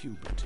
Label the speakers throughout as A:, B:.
A: Puberty.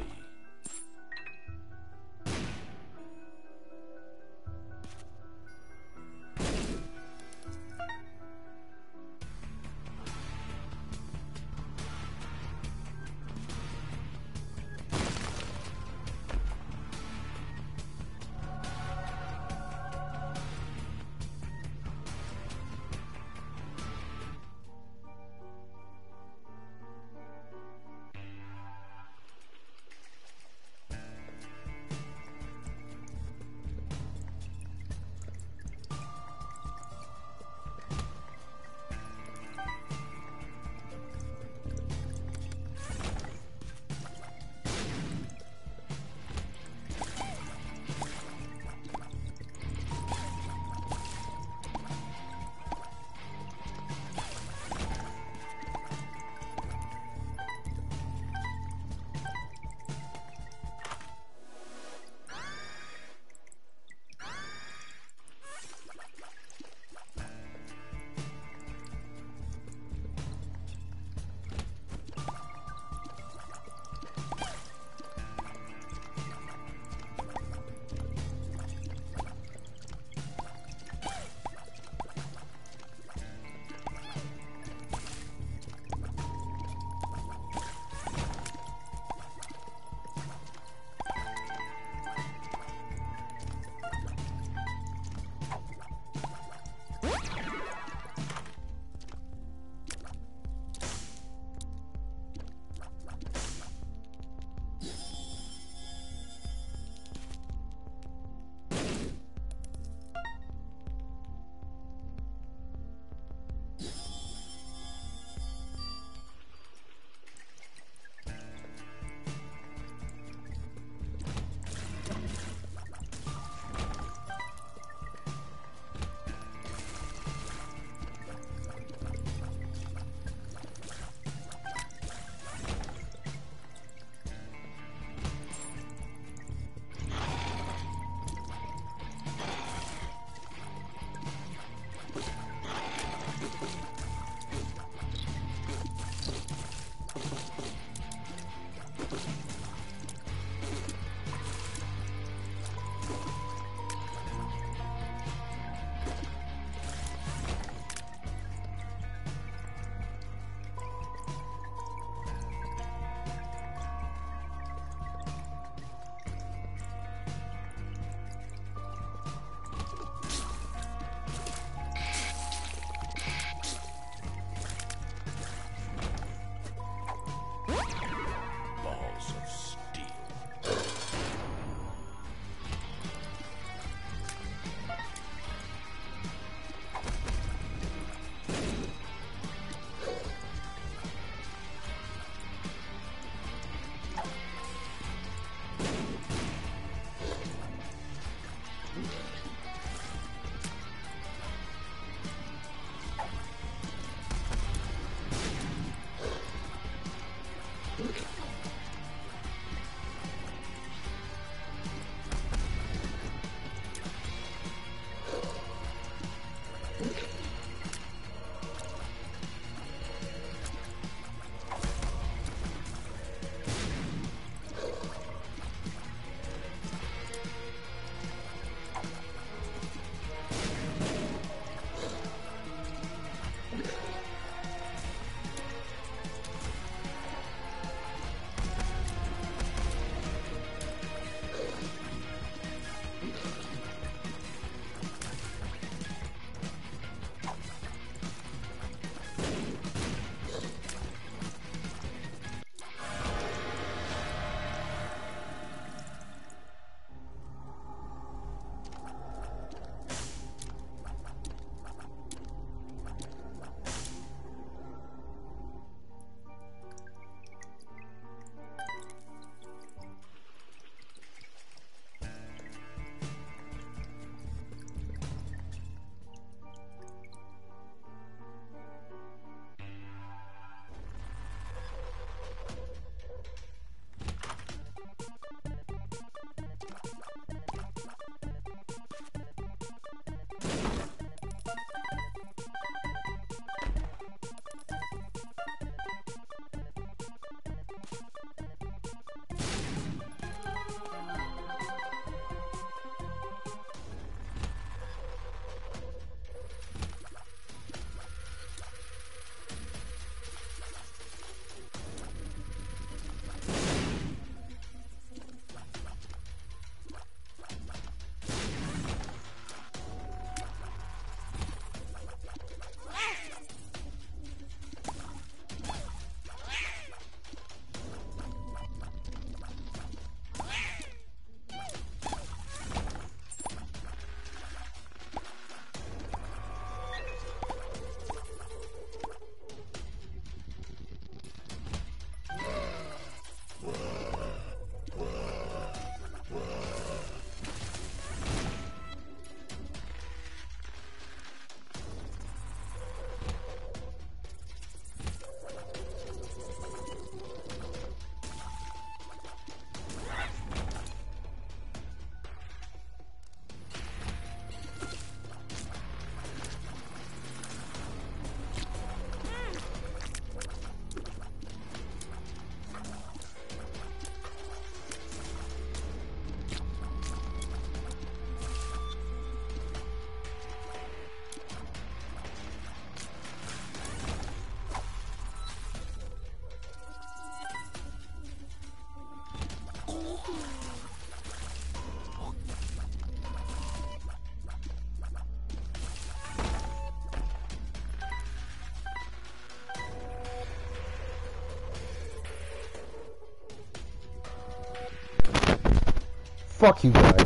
B: Fuck you guys.